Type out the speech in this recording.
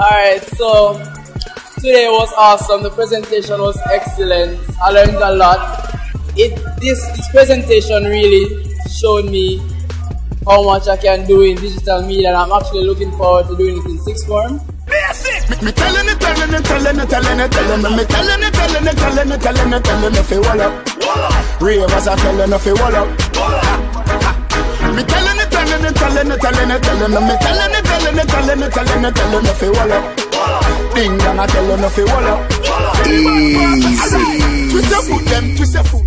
Alright, so today was awesome. The presentation was excellent. I learned a lot. It this this presentation really showed me how much I can do in digital media and I'm actually looking forward to doing it in sixth form. Me, telling it, telling it, telling it, telling it, telling it, telling it, telling it, telling it, telling it, telling it, telling telling it, telling it, telling it, telling it, telling it, telling it, telling it, telling it, telling it, telling it, fi wall up. Ding dong, I telling it, fi wall up. Easy. Twist your foot, them, twist your foot.